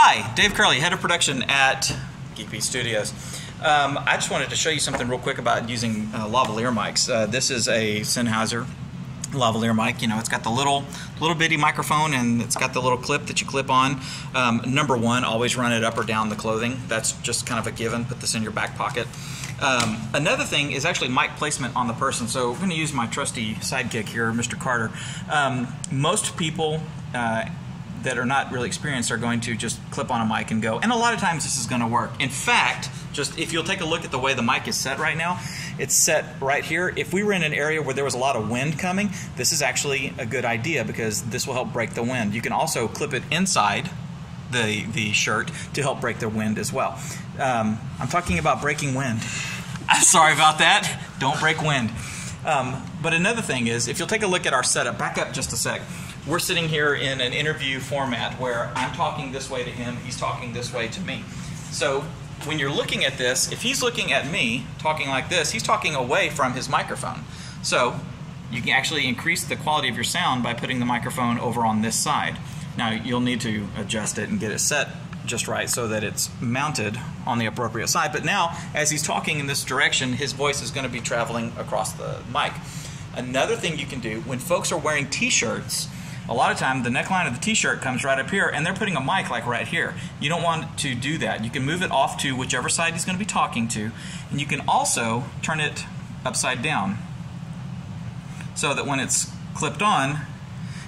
Hi, Dave Curley, head of production at Geekbeat Studios. Um, I just wanted to show you something real quick about using uh, lavalier mics. Uh, this is a Sennheiser lavalier mic. You know, it's got the little little bitty microphone and it's got the little clip that you clip on. Um, number one, always run it up or down the clothing. That's just kind of a given. Put this in your back pocket. Um, another thing is actually mic placement on the person. So I'm going to use my trusty sidekick here, Mr. Carter. Um, most people uh, that are not really experienced are going to just clip on a mic and go. And a lot of times this is going to work. In fact, just if you'll take a look at the way the mic is set right now, it's set right here. If we were in an area where there was a lot of wind coming, this is actually a good idea because this will help break the wind. You can also clip it inside the, the shirt to help break the wind as well. Um, I'm talking about breaking wind. I'm sorry about that. Don't break wind. Um, but another thing is, if you'll take a look at our setup, back up just a sec. We're sitting here in an interview format where I'm talking this way to him, he's talking this way to me. So when you're looking at this, if he's looking at me talking like this, he's talking away from his microphone. So you can actually increase the quality of your sound by putting the microphone over on this side. Now you'll need to adjust it and get it set just right so that it's mounted on the appropriate side. But now, as he's talking in this direction, his voice is going to be traveling across the mic. Another thing you can do when folks are wearing t-shirts, a lot of time the neckline of the t-shirt comes right up here and they're putting a mic like right here. You don't want to do that. You can move it off to whichever side he's going to be talking to and you can also turn it upside down so that when it's clipped on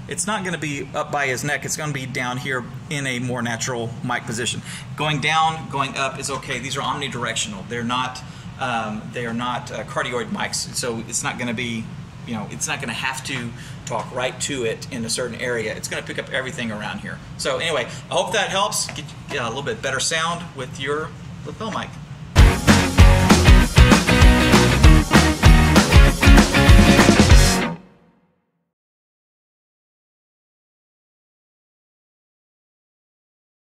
it's not going to be up by his neck. It's going to be down here in a more natural mic position. Going down, going up is okay. These are omnidirectional. They're not um, they are not uh, cardioid mics, so it's not going to be you know it's not going to have to talk right to it in a certain area. It's going to pick up everything around here. So anyway, I hope that helps get, get a little bit better sound with your lapel mic.